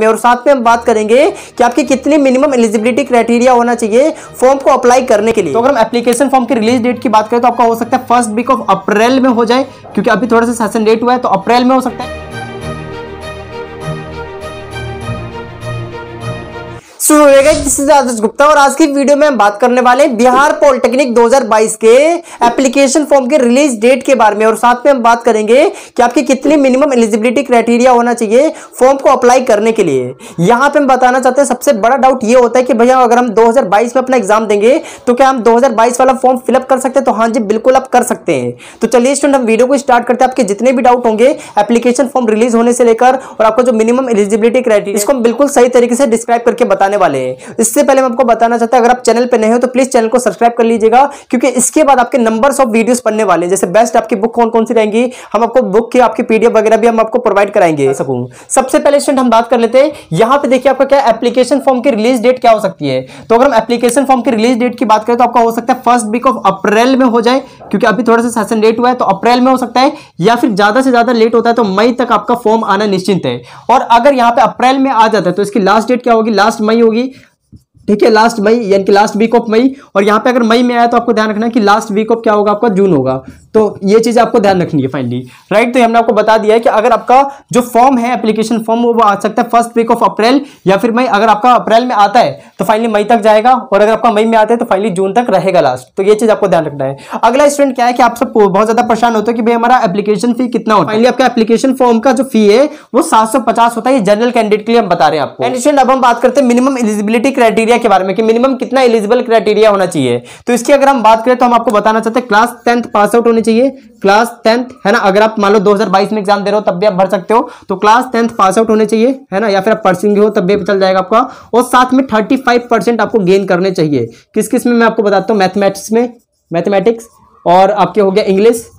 में। और साथ में हम बात करेंगे कि आपकी कितनी मिनिमम एलिजिबिलिटी क्राइटेरिया होना चाहिए फॉर्म को अप्लाई करने के लिए। तो अगर हम एप्लीकेशन फॉर्म की रिलीज़ डेट की बात करें तो आपका हो सकता है फ़र्स्ट वीक ऑफ़ अप्रैल में हो जाए, क्योंकि अभी थोड़ा सा सेशन डेट हुआ है तो अप्रैल में हो सकता है। गुप्ता और आज की वीडियो में हम बात करने वाले हैं बिहार पॉलिटेक्निक 2022 के एप्लीकेशन फॉर्म के रिलीज़ डेट के बारे में। और साथ में हम बात करेंगे कि आपकी कितनी मिनिमम एलिजिबिलिटी क्राइटेरिया होना चाहिए फॉर्म को अप्लाई करने के लिए। यहाँ पे हम बताना चाहते हैं, सबसे बड़ा डाउट ये होता है कि भैया, अगर हम 2022 में अपना एग्ज़ाम देंगे तो क्या हम 2022 वाला फॉर्म फिलअप कर सकते हैं? तो हाँ जी, बिल्कुल आप कर सकते हैं। तो चलिए स्टूडेंट हम वीडियो को स्टार्ट करते हैं। आपके जितने भी डाउट होंगे एप्लीकेशन फॉर्म रिलीज़ होने से लेकर और आपको जो मिनिमम एलिजिबिलिटी क्राइटेरिया इसको हम बिल्कुल सही तरीके से डिस्क्राइब करके बताने वाले हैं। इससे पहले मैं आपको बताना चाहता हूँ अगर आप चैनल पे नए हो तो प्लीज़ चैनल को सब्सक्राइब कर लीजिएगा क्योंकि इसके बाद आपके नंबर्स ऑफ़ वीडियोस पढ़ने वाले हैं। जैसे बेस्ट आपकी बुक कौन कौन सी रहेंगी हम आपको बुक की आपकी पीडीएफ वगैरह भी हम आपको प्रोवाइड कराएँगे। सकूँ सबसे पहले स्टूडेंट हम बात कर लेते हैं यहाँ पे देखिए आपका क्या एप्लीकेशन फॉर्म की रिलीज़ डेट क्या हो सकती है। तो अगर हम एप्लीकेशन फॉर्म की रिलीज़ डेट की बात करें तो आपका हो सकता है फ़र्स्ट वीक ऑफ़ अप्रैल में हो जाए क्योंकि अभी थोड़ा सा सेशन डेट हुआ है तो अप्रैल में हो सकता है या फिर ज़्यादा से ज़्यादा लेट होता है तो मई तक आपका फॉर्म आना निश्चित है। और अगर यहाँ पे अप्रैल में आ जाता है तो इसकी लास्ट डेट क्या होगी? लास्ट मई होगी। ठीक है लास्ट मई, यानी कि लास्ट वीक ऑफ़ मई। और यहाँ पे अगर मई में आया तो आपको ध्यान रखना कि लास्ट वीक ऑफ़ क्या होगा? आपका जून होगा। तो ये चीज़ आपको ध्यान रखनी है फाइनली राइट तो हमने आपको बता दिया है कि अगर आपका जो फॉर्म है एप्लीकेशन फॉर्म वो आ सकता है फ़र्स्ट वीक ऑफ़ अप्रैल या फिर मई, अगर आपका अप्रैल में आता है तो फाइनली मई तक जाएगा और अगर आपका मई में आता है तो फाइनली जून तक रहेगा लास्ट तो ये चीज़ आपको ध्यान रखना है। अगला स्टूडेंट क्या है कि आप सब बहुत ज़्यादा परेशान होते हैं कि भाई हमारा एप्लीकेशन फ़ी कितना होता है। फाइनली आपका एप्लीकेशन फॉर्म का जो फ़ी है, वो सात सौ पचास होता है जनरल कैंडिडेट के लिए हम बता रहे हैं आपको। स्टूडेंट अब हम बात करते हैं मिनिमम एलिजिबिलिटी क्राइटेरिया के बारे में कि मिनिमम कितना एलिजिबल क्राइटेरिया होना चाहिए। तो इसकी अगर हम बात करें तो हम आपको बताना चाहते हैं क्लास टेंथ पास आउट होनी चाहिए। क्लास टेंथ, है ना? अगर आप मान लो 2022 में एग्ज़ाम दे रहे हो, तब भी आप भर सकते हो। तो क्लास टेंथ पास आउट होने चाहिए, है ना? या फिर आप पर्सिंग हो, तब भी चल जाएगा आपका। और साथ में थर्टी आपको गेन करने चाहिए। किस किसमें मैं आपको बताता हूँ? मैथमेटिक्स में मैथमेटिक्स और आपके हो गया इंग्लिश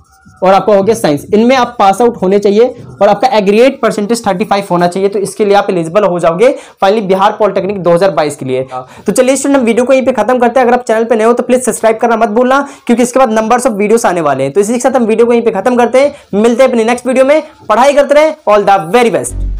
और आपका हो गया साइंस। इनमें आप पास आउट होने चाहिए और आपका एग्रीएट परसेंटेज 35 होना चाहिए तो इसके लिए आप एलिजिबल हो जाओगे फाइनली बिहार पॉलिटेक्निक 2022 के लिए। तो चलिए स्टूडेंट हम वीडियो को यहीं पे खत्म करते हैं। अगर आप चैनल पे नए हो तो प्लीज़ सब्सक्राइब करना मत भूलना, क्योंकि इसके बाद नंबर ऑफ़ वीडियो आने वाले हैं। तो इसी के साथ हम वीडियो को यहीं पे खत्म करते हैं। मिलते हैं अपने नेक्स्ट वीडियो में। पढ़ाई करते रहे। All the very best